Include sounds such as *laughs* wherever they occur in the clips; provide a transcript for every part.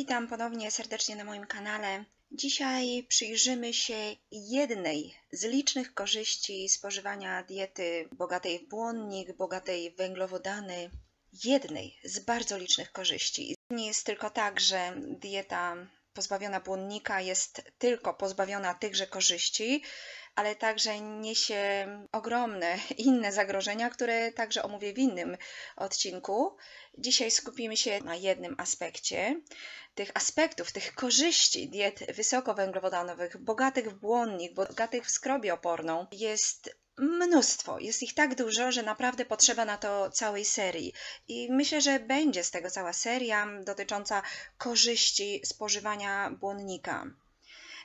witam ponownie serdecznie na moim kanale. Dzisiaj przyjrzymy się jednej z licznych korzyści spożywania diety bogatej w błonnik, bogatej w węglowodany. Jednej z bardzo licznych korzyści. Nie jest tylko tak, że dieta pozbawiona błonnika jest tylko pozbawiona tychże korzyści, ale także niesie ogromne *laughs* inne zagrożenia, które także omówię w innym odcinku. Dzisiaj skupimy się na jednym aspekcie. Tych aspektów, tych korzyści diet wysokowęglowodanowych, bogatych w błonnik, bogatych w skrobię oporną jest mnóstwo. Jest ich tak dużo, że naprawdę potrzeba na to całej serii. I myślę, że będzie z tego cała seria dotycząca korzyści spożywania błonnika.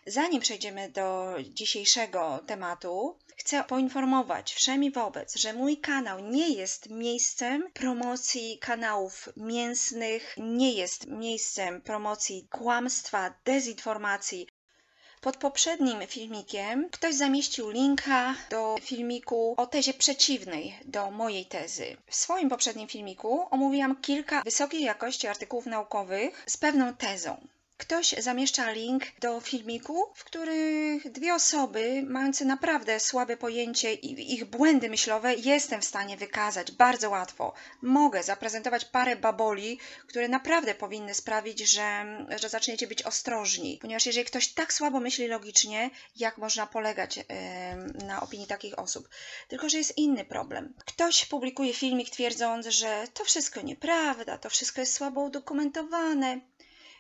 Zanim przejdziemy do dzisiejszego tematu, chcę poinformować wszemi wobec, że mój kanał nie jest miejscem promocji kanałów mięsnych, nie jest miejscem promocji kłamstwa, dezinformacji. Pod poprzednim filmikiem ktoś zamieścił linka do filmiku o tezie przeciwnej do mojej tezy. W swoim poprzednim filmiku omówiłam kilka wysokiej jakości artykułów naukowych z pewną tezą. Ktoś zamieszcza link do filmiku, w których dwie osoby, mające naprawdę słabe pojęcie i ich błędy myślowe, jestem w stanie wykazać bardzo łatwo. Mogę zaprezentować parę baboli, które naprawdę powinny sprawić, że, że zaczniecie być ostrożni. Ponieważ jeżeli ktoś tak słabo myśli logicznie, jak można polegać yy, na opinii takich osób? Tylko, że jest inny problem. Ktoś publikuje filmik twierdząc, że to wszystko nieprawda, to wszystko jest słabo udokumentowane.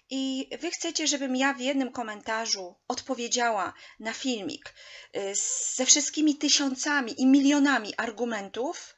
I wy chcecie, żebym ja w jednym komentarzu odpowiedziała na filmik y, ze wszystkimi tysiącami i milionami argumentów?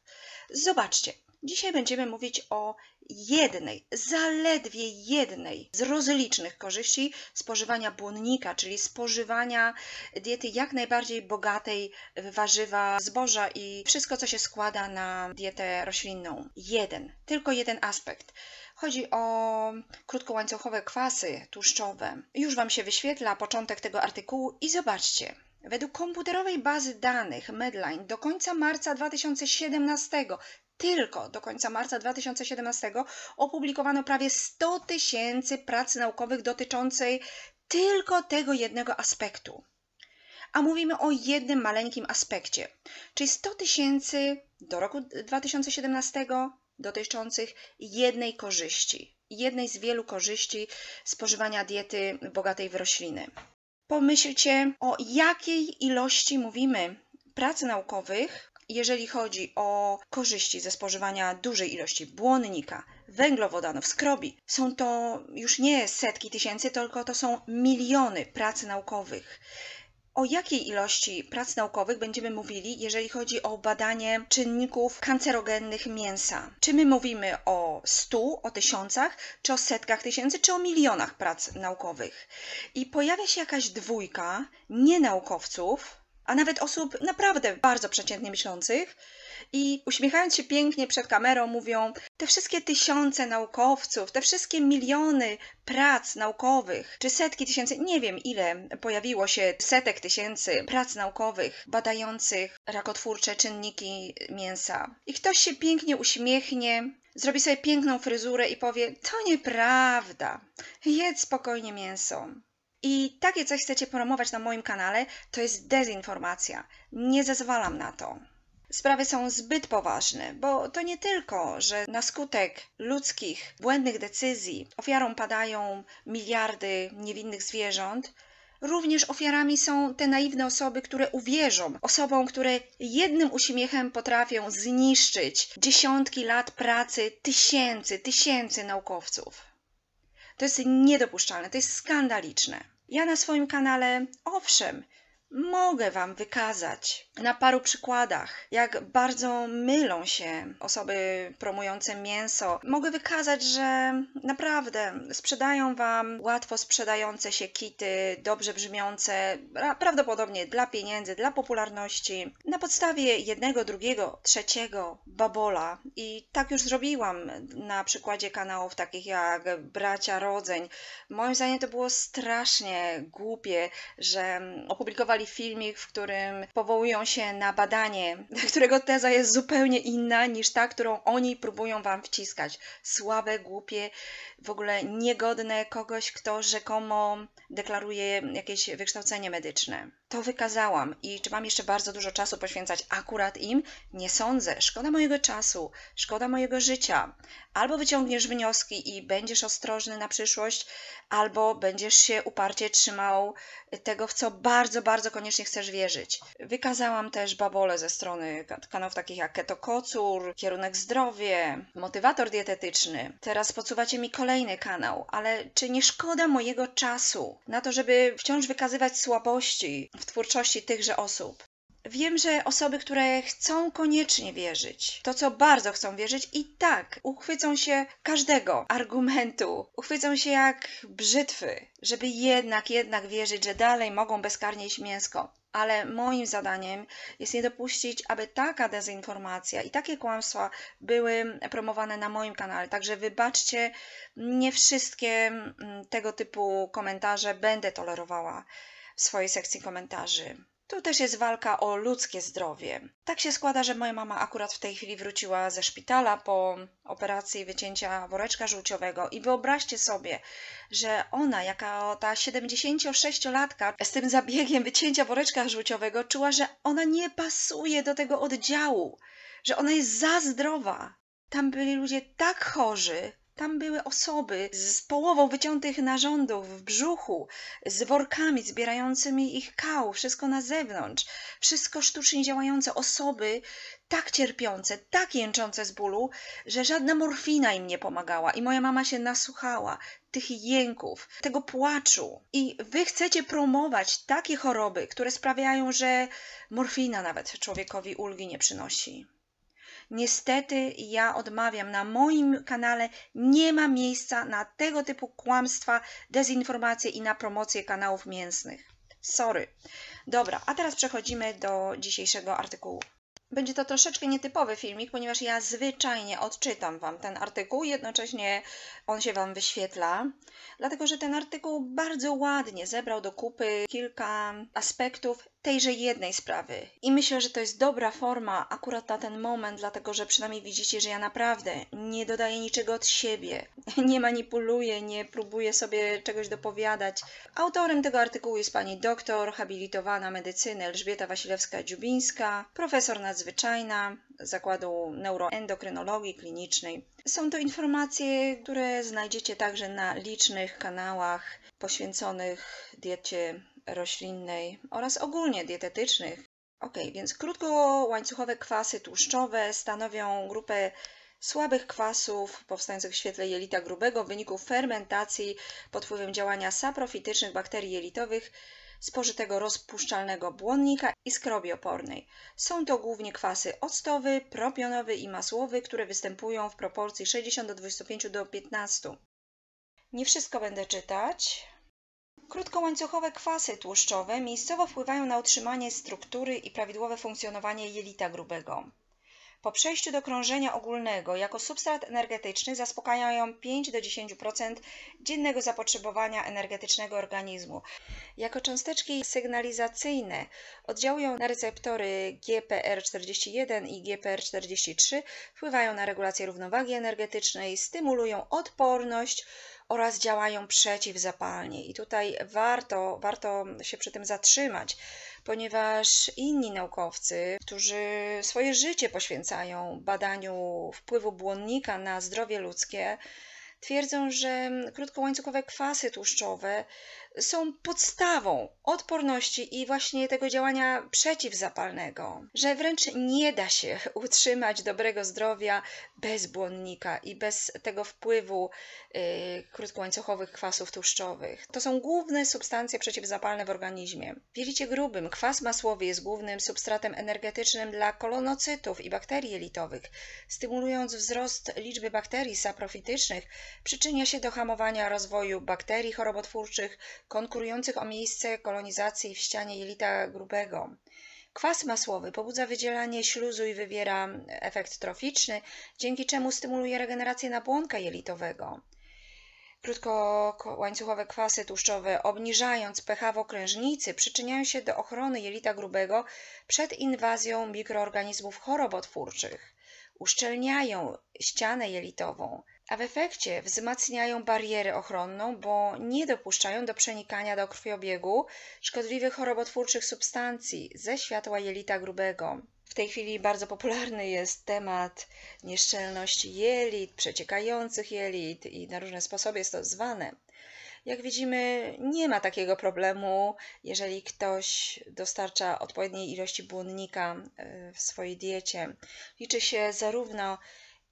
Zobaczcie, dzisiaj będziemy mówić o jednej, zaledwie jednej z rozlicznych korzyści spożywania błonnika, czyli spożywania diety jak najbardziej bogatej w warzywa, zboża i wszystko, co się składa na dietę roślinną. Jeden, tylko jeden aspekt. Chodzi o krótkołańcuchowe kwasy tłuszczowe. Już Wam się wyświetla początek tego artykułu i zobaczcie. Według komputerowej bazy danych Medline do końca marca 2017 tylko do końca marca 2017 opublikowano prawie 100 tysięcy prac naukowych dotyczącej tylko tego jednego aspektu. A mówimy o jednym maleńkim aspekcie, czyli 100 tysięcy do roku 2017 dotyczących jednej korzyści, jednej z wielu korzyści spożywania diety bogatej w rośliny. Pomyślcie, o jakiej ilości mówimy prac naukowych, jeżeli chodzi o korzyści ze spożywania dużej ilości błonnika, węglowodanów, skrobi. Są to już nie setki tysięcy, tylko to są miliony prac naukowych o jakiej ilości prac naukowych będziemy mówili, jeżeli chodzi o badanie czynników kancerogennych mięsa? Czy my mówimy o stu, o tysiącach, czy o setkach tysięcy, czy o milionach prac naukowych? I pojawia się jakaś dwójka nienaukowców, a nawet osób naprawdę bardzo przeciętnie myślących, i uśmiechając się pięknie przed kamerą mówią: Te wszystkie tysiące naukowców, te wszystkie miliony prac naukowych, czy setki tysięcy, nie wiem ile pojawiło się setek tysięcy prac naukowych badających rakotwórcze czynniki mięsa. I ktoś się pięknie uśmiechnie, zrobi sobie piękną fryzurę i powie: To nieprawda, jedz spokojnie mięso. I takie coś chcecie promować na moim kanale, to jest dezinformacja. Nie zezwalam na to. Sprawy są zbyt poważne, bo to nie tylko, że na skutek ludzkich błędnych decyzji ofiarą padają miliardy niewinnych zwierząt, Również ofiarami są te naiwne osoby, które uwierzą, osobom, które jednym uśmiechem potrafią zniszczyć dziesiątki lat pracy tysięcy, tysięcy naukowców. To jest niedopuszczalne, to jest skandaliczne. Ja na swoim kanale, owszem, Mogę Wam wykazać na paru przykładach, jak bardzo mylą się osoby promujące mięso. Mogę wykazać, że naprawdę sprzedają Wam łatwo sprzedające się kity, dobrze brzmiące, prawdopodobnie dla pieniędzy, dla popularności, na podstawie jednego, drugiego, trzeciego babola. I tak już zrobiłam na przykładzie kanałów takich jak Bracia Rodzeń. Moim zdaniem to było strasznie głupie, że opublikowali opublikowali filmik, w którym powołują się na badanie, którego teza jest zupełnie inna niż ta, którą oni próbują wam wciskać. Słabe, głupie, w ogóle niegodne kogoś, kto rzekomo deklaruje jakieś wykształcenie medyczne. To wykazałam i czy mam jeszcze bardzo dużo czasu poświęcać akurat im? Nie sądzę. Szkoda mojego czasu, szkoda mojego życia. Albo wyciągniesz wnioski i będziesz ostrożny na przyszłość, albo będziesz się uparcie trzymał tego, w co bardzo, bardzo koniecznie chcesz wierzyć. Wykazałam też babole ze strony kanałów takich jak Keto Kocur, Kierunek Zdrowie, Motywator Dietetyczny. Teraz podsuwacie mi kolejny kanał, ale czy nie szkoda mojego czasu na to, żeby wciąż wykazywać słabości w twórczości tychże osób? Wiem, że osoby, które chcą koniecznie wierzyć, to co bardzo chcą wierzyć, i tak uchwycą się każdego argumentu, uchwycą się jak brzytwy, żeby jednak, jednak wierzyć, że dalej mogą bezkarnie iść mięsko. Ale moim zadaniem jest nie dopuścić, aby taka dezinformacja i takie kłamstwa były promowane na moim kanale. Także wybaczcie, nie wszystkie mm, tego typu komentarze będę tolerowała w swojej sekcji komentarzy. Tu też jest walka o ludzkie zdrowie. Tak się składa, że moja mama akurat w tej chwili wróciła ze szpitala po operacji wycięcia woreczka żółciowego i wyobraźcie sobie, że ona, jaka ta 76-latka z tym zabiegiem wycięcia woreczka żółciowego, czuła, że ona nie pasuje do tego oddziału, że ona jest za zdrowa. Tam byli ludzie tak chorzy, tam były osoby z połową wyciątych narządów w brzuchu, z workami zbierającymi ich kał, wszystko na zewnątrz, wszystko sztucznie działające, osoby tak cierpiące, tak jęczące z bólu, że żadna morfina im nie pomagała. I moja mama się nasłuchała tych jęków, tego płaczu. I wy chcecie promować takie choroby, które sprawiają, że morfina nawet człowiekowi ulgi nie przynosi. Niestety ja odmawiam. Na moim kanale nie ma miejsca na tego typu kłamstwa, dezinformacje i na promocję kanałów mięsnych. Sorry. Dobra, a teraz przechodzimy do dzisiejszego artykułu. Będzie to troszeczkę nietypowy filmik, ponieważ ja zwyczajnie odczytam Wam ten artykuł, jednocześnie on się Wam wyświetla, dlatego że ten artykuł bardzo ładnie zebrał do kupy kilka aspektów tejże jednej sprawy. I myślę, że to jest dobra forma akurat na ten moment, dlatego że przynajmniej widzicie, że ja naprawdę nie dodaję niczego od siebie, *laughs* nie manipuluję, nie próbuję sobie czegoś dopowiadać. Autorem tego artykułu jest pani doktor, habilitowana medycyny Elżbieta Wasilewska-Dziubińska, profesor nadzwyczajna Zakładu Neuroendokrynologii Klinicznej. Są to informacje, które znajdziecie także na licznych kanałach poświęconych diecie roślinnej oraz ogólnie dietetycznych. Ok, więc krótkołańcuchowe kwasy tłuszczowe stanowią grupę słabych kwasów powstających w świetle jelita grubego w wyniku fermentacji pod wpływem działania saprofitycznych bakterii jelitowych spożytego rozpuszczalnego błonnika i skrobi opornej. Są to głównie kwasy octowy, propionowy i masłowy, które występują w proporcji 60 do 25 do 15. Nie wszystko będę czytać. Krótkołańcuchowe kwasy tłuszczowe miejscowo wpływają na utrzymanie struktury i prawidłowe funkcjonowanie jelita grubego. Po przejściu do krążenia ogólnego jako substrat energetyczny zaspokajają 5 do 10% dziennego zapotrzebowania energetycznego organizmu. Jako cząsteczki sygnalizacyjne oddziałują na receptory GPR41 i GPR43, wpływają na regulację równowagi energetycznej, stymulują odporność, oraz działają przeciwzapalnie. I tutaj warto, warto się przy tym zatrzymać, ponieważ inni naukowcy, którzy swoje życie poświęcają badaniu wpływu błonnika na zdrowie ludzkie, twierdzą, że krótkołańcuchowe kwasy tłuszczowe są podstawą odporności i właśnie tego działania przeciwzapalnego, że wręcz nie da się *laughs* utrzymać dobrego zdrowia bez błonnika i bez tego wpływu y, krótkołańcuchowych kwasów tłuszczowych. To są główne substancje przeciwzapalne w organizmie. W jelicie grubym kwas masłowy jest głównym substratem energetycznym dla kolonocytów i bakterii jelitowych. Stymulując wzrost liczby bakterii saprofitycznych, przyczynia się do hamowania rozwoju bakterii chorobotwórczych, konkurujących o miejsce kolonizacji w ścianie jelita grubego. Kwas masłowy pobudza wydzielanie śluzu i wywiera efekt troficzny, dzięki czemu stymuluje regenerację nabłonka jelitowego. Krótkołańcuchowe kwasy tłuszczowe, obniżając pH w okrężnicy, przyczyniają się do ochrony jelita grubego przed inwazją mikroorganizmów chorobotwórczych, uszczelniają ścianę jelitową, a w efekcie wzmacniają barierę ochronną, bo nie dopuszczają do przenikania do krwiobiegu szkodliwych chorobotwórczych substancji ze światła jelita grubego. W tej chwili bardzo popularny jest temat nieszczelności jelit, przeciekających jelit i na różne sposoby jest to zwane. Jak widzimy, nie ma takiego problemu, jeżeli ktoś dostarcza odpowiedniej ilości błonnika e, w swojej diecie. Liczy się zarówno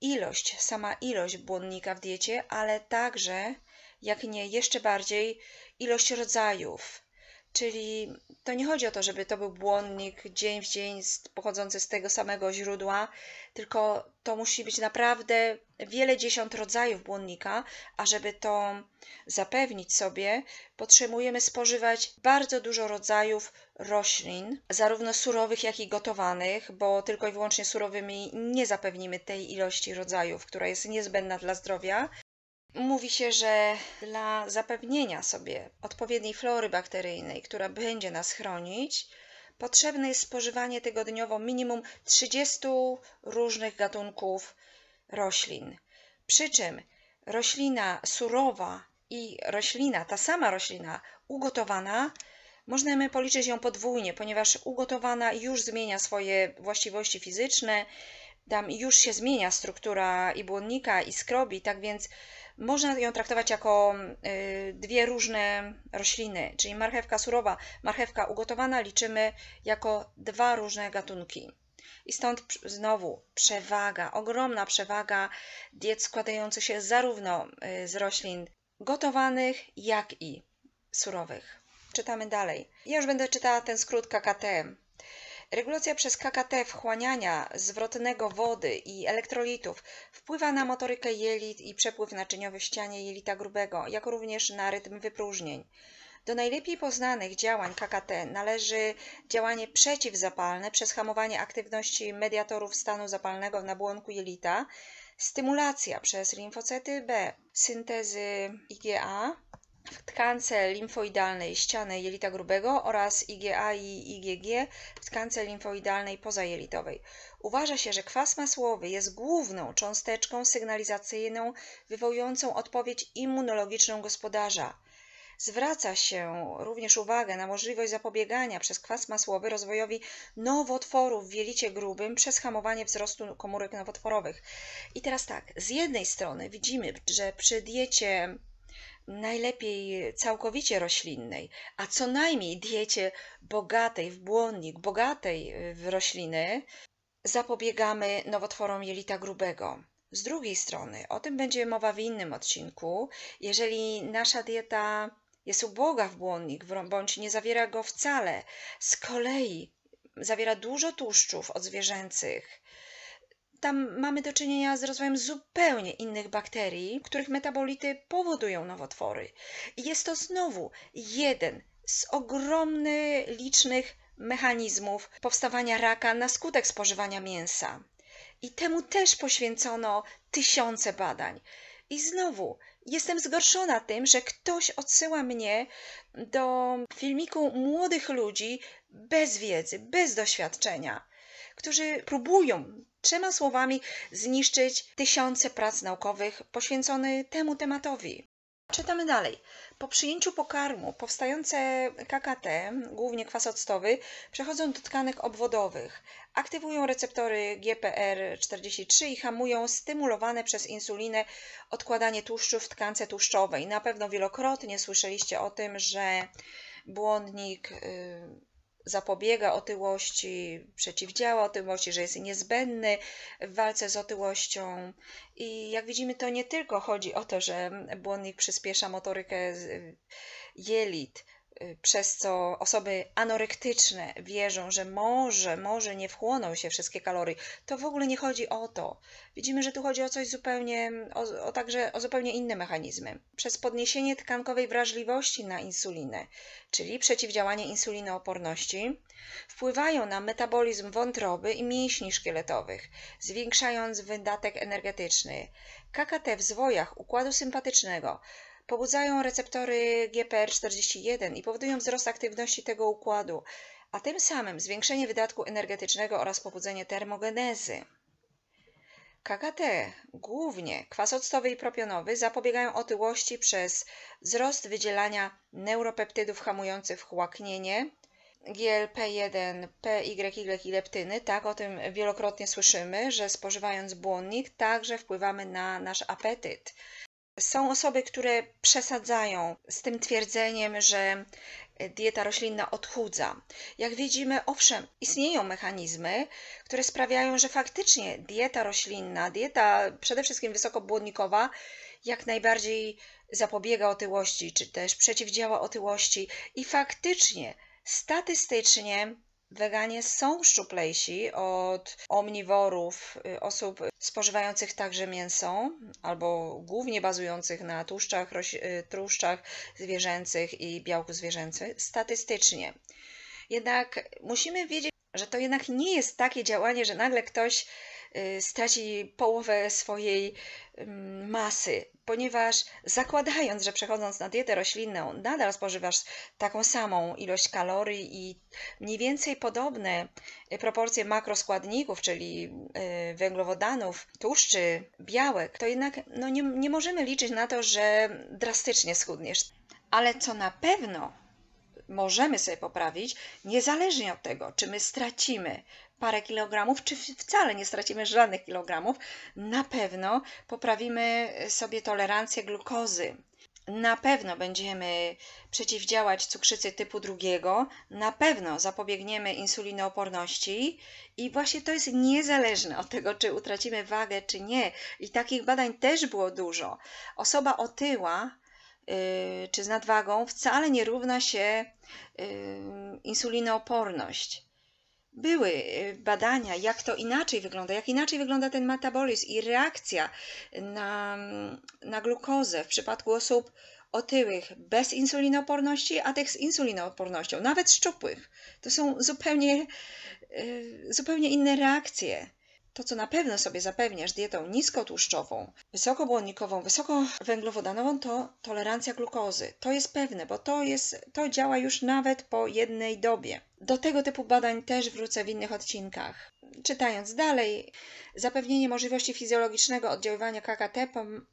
ilość, sama ilość błonnika w diecie, ale także, jak nie jeszcze bardziej, ilość rodzajów. Czyli to nie chodzi o to, żeby to był błonnik dzień w dzień pochodzący z tego samego źródła, tylko to musi być naprawdę wiele dziesiąt rodzajów błonnika, a żeby to zapewnić sobie, potrzebujemy spożywać bardzo dużo rodzajów roślin, zarówno surowych, jak i gotowanych, bo tylko i wyłącznie surowymi nie zapewnimy tej ilości rodzajów, która jest niezbędna dla zdrowia. Mówi się, że dla zapewnienia sobie odpowiedniej flory bakteryjnej, która będzie nas chronić, potrzebne jest spożywanie tygodniowo minimum 30 różnych gatunków roślin. Przy czym roślina surowa i roślina, ta sama roślina ugotowana, możemy policzyć ją podwójnie, ponieważ ugotowana już zmienia swoje właściwości fizyczne, tam już się zmienia struktura i błonnika, i skrobi, tak więc można ją traktować jako y, dwie różne rośliny, czyli marchewka surowa, marchewka ugotowana liczymy jako dwa różne gatunki. I stąd znowu przewaga, ogromna przewaga diet składających się zarówno y, z roślin gotowanych, jak i surowych. Czytamy dalej. Ja już będę czytała ten skrót KKT, Regulacja przez KKT wchłaniania zwrotnego wody i elektrolitów wpływa na motorykę jelit i przepływ naczyniowy w ścianie jelita grubego, jak również na rytm wypróżnień. Do najlepiej poznanych działań KKT należy działanie przeciwzapalne przez hamowanie aktywności mediatorów stanu zapalnego w nabłonku jelita, stymulacja przez limfocyty B syntezy IgA w tkance limfoidalnej ściany jelita grubego oraz IgA i IgG w tkance limfoidalnej pozajelitowej. Uważa się, że kwas masłowy jest główną cząsteczką sygnalizacyjną wywołującą odpowiedź immunologiczną gospodarza. Zwraca się również uwagę na możliwość zapobiegania przez kwas masłowy rozwojowi nowotworów w jelicie grubym przez hamowanie wzrostu komórek nowotworowych. I teraz tak, z jednej strony widzimy, że przy diecie najlepiej całkowicie roślinnej, a co najmniej diecie bogatej w błonnik, bogatej w rośliny, zapobiegamy nowotworom jelita grubego. Z drugiej strony, o tym będzie mowa w innym odcinku, jeżeli nasza dieta jest uboga w błonnik bądź nie zawiera go wcale, z kolei zawiera dużo tłuszczów odzwierzęcych, tam mamy do czynienia z rozwojem zupełnie innych bakterii, których metabolity powodują nowotwory. I jest to znowu jeden z ogromnych, licznych mechanizmów powstawania raka na skutek spożywania mięsa. I temu też poświęcono tysiące badań. I znowu jestem zgorszona tym, że ktoś odsyła mnie do filmiku młodych ludzi bez wiedzy, bez doświadczenia, którzy próbują trzema słowami zniszczyć tysiące prac naukowych poświęconych temu tematowi. Czytamy dalej. Po przyjęciu pokarmu powstające KKT, głównie kwas octowy, przechodzą do tkanek obwodowych, aktywują receptory GPR43 i hamują stymulowane przez insulinę odkładanie tłuszczu w tkance tłuszczowej. Na pewno wielokrotnie słyszeliście o tym, że błonnik yy, zapobiega otyłości, przeciwdziała otyłości, że jest niezbędny w walce z otyłością. I jak widzimy, to nie tylko chodzi o to, że błonnik przyspiesza motorykę jelit, przez co osoby anorektyczne wierzą, że może, może nie wchłoną się wszystkie kalorie. To w ogóle nie chodzi o to. Widzimy, że tu chodzi o coś zupełnie, o, o także o zupełnie inne mechanizmy. Przez podniesienie tkankowej wrażliwości na insulinę, czyli przeciwdziałanie insulinooporności, wpływają na metabolizm wątroby i mięśni szkieletowych, zwiększając wydatek energetyczny. KKT w zwojach układu sympatycznego pobudzają receptory GPR41 i powodują wzrost aktywności tego układu, a tym samym zwiększenie wydatku energetycznego oraz pobudzenie termogenezy. KKT, głównie kwas octowy i propionowy, zapobiegają otyłości przez wzrost wydzielania neuropeptydów hamujących chłaknienie, GLP-1, PYY i leptyny, tak, o tym wielokrotnie słyszymy, że spożywając błonnik także wpływamy na nasz apetyt. Są osoby, które przesadzają z tym twierdzeniem, że dieta roślinna odchudza. Jak widzimy, owszem, istnieją mechanizmy, które sprawiają, że faktycznie dieta roślinna, dieta przede wszystkim wysokobłonnikowa, jak najbardziej zapobiega otyłości, czy też przeciwdziała otyłości i faktycznie, statystycznie Weganie są szczuplejsi od omniworów, y, osób spożywających także mięso, albo głównie bazujących na tłuszczach, y, tłuszczach zwierzęcych i białku zwierzęcym, statystycznie. Jednak musimy wiedzieć, że to jednak nie jest takie działanie, że nagle ktoś y, straci połowę swojej masy, ponieważ zakładając, że przechodząc na dietę roślinną, nadal spożywasz taką samą ilość kalorii i mniej więcej podobne proporcje makroskładników, czyli y, węglowodanów, tłuszczy, białek, to jednak no nie, nie możemy liczyć na to, że drastycznie schudniesz. Ale co na pewno możemy sobie poprawić, niezależnie od tego, czy my stracimy parę kilogramów, czy wcale nie stracimy żadnych kilogramów, na pewno poprawimy sobie tolerancję glukozy. Na pewno będziemy przeciwdziałać cukrzycy typu drugiego, na pewno zapobiegniemy insulinooporności i właśnie to jest niezależne od tego, czy utracimy wagę, czy nie. I takich badań też było dużo. Osoba otyła czy z nadwagą wcale nie równa się yy, insulinooporność były y, badania, jak to inaczej wygląda, jak inaczej wygląda ten metabolizm i reakcja na, na glukozę w przypadku osób otyłych bez insulinooporności, a tych z insulinoopornością, nawet szczupłych. To są zupełnie, y, zupełnie inne reakcje. To, co na pewno sobie zapewniasz dietą niskotłuszczową, wysokobłonnikową, wysokowęglowodanową, to tolerancja glukozy. To jest pewne, bo to, jest, to działa już nawet po jednej dobie. Do tego typu badań też wrócę w innych odcinkach. Czytając dalej, zapewnienie możliwości fizjologicznego oddziaływania KKT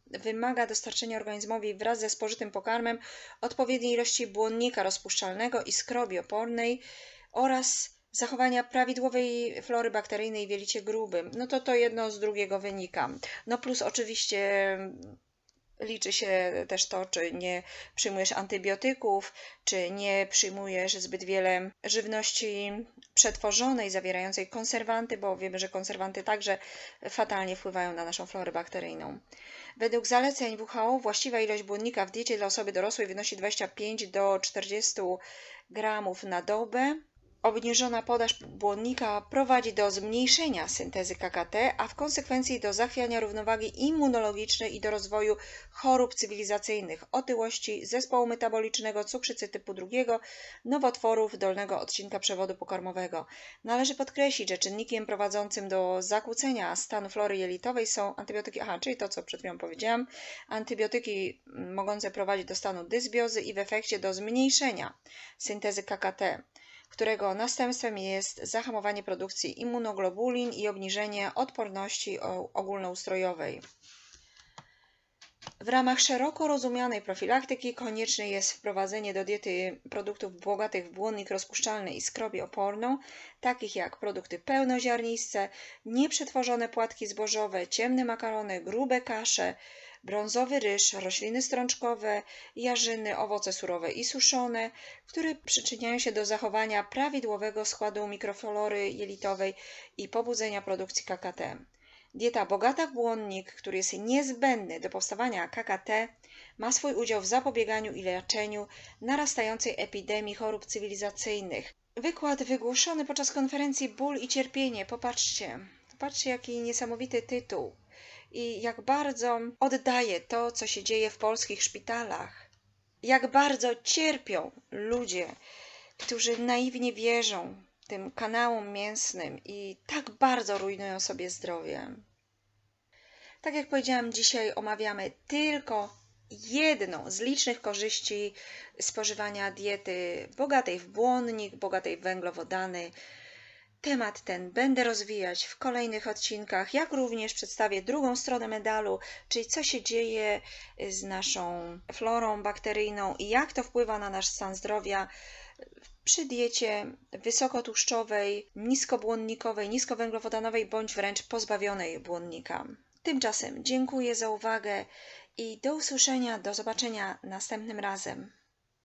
wymaga dostarczenia organizmowi wraz ze spożytym pokarmem odpowiedniej ilości błonnika rozpuszczalnego i skrobi opornej oraz zachowania prawidłowej flory bakteryjnej w jelicie grubym, no to to jedno z drugiego wynika. No plus oczywiście liczy się też to, czy nie przyjmujesz antybiotyków, czy nie przyjmujesz zbyt wiele żywności przetworzonej, zawierającej konserwanty, bo wiemy, że konserwanty także fatalnie wpływają na naszą florę bakteryjną. Według zaleceń WHO właściwa ilość błonnika w diecie dla osoby dorosłej wynosi 25 do 40 gramów na dobę Obniżona podaż błonnika prowadzi do zmniejszenia syntezy KKT, a w konsekwencji do zachwiania równowagi immunologicznej i do rozwoju chorób cywilizacyjnych, otyłości, zespołu metabolicznego, cukrzycy typu drugiego, nowotworów dolnego odcinka przewodu pokarmowego. Należy podkreślić, że czynnikiem prowadzącym do zakłócenia stanu flory jelitowej są antybiotyki, aha, czyli to, co przed chwilą powiedziałam, antybiotyki mogące prowadzić do stanu dysbiozy i w efekcie do zmniejszenia syntezy KKT którego następstwem jest zahamowanie produkcji immunoglobulin i obniżenie odporności ogólnoustrojowej. W ramach szeroko rozumianej profilaktyki konieczne jest wprowadzenie do diety produktów bogatych w błonnik rozpuszczalny i skrobię oporną, takich jak produkty pełnoziarniste, nieprzetworzone płatki zbożowe, ciemne makarony, grube kasze, brązowy ryż, rośliny strączkowe, jarzyny, owoce surowe i suszone, które przyczyniają się do zachowania prawidłowego składu mikroflory jelitowej i pobudzenia produkcji KKT. Dieta bogata w błonnik, który jest niezbędny do powstawania KKT, ma swój udział w zapobieganiu i leczeniu narastającej epidemii chorób cywilizacyjnych. Wykład wygłoszony podczas konferencji Ból i cierpienie. Popatrzcie, popatrzcie jaki niesamowity tytuł i jak bardzo oddaje to, co się dzieje w polskich szpitalach. Jak bardzo cierpią ludzie, którzy naiwnie wierzą tym kanałom mięsnym i tak bardzo rujnują sobie zdrowie. Tak jak powiedziałam, dzisiaj omawiamy tylko jedną z licznych korzyści spożywania diety bogatej w błonnik, bogatej w węglowodany. Temat ten będę rozwijać w kolejnych odcinkach, jak również przedstawię drugą stronę medalu, czyli co się dzieje z naszą florą bakteryjną i jak to wpływa na nasz stan zdrowia przy diecie wysokotłuszczowej, niskobłonnikowej, niskowęglowodanowej bądź wręcz pozbawionej błonnika. Tymczasem dziękuję za uwagę i do usłyszenia, do zobaczenia następnym razem.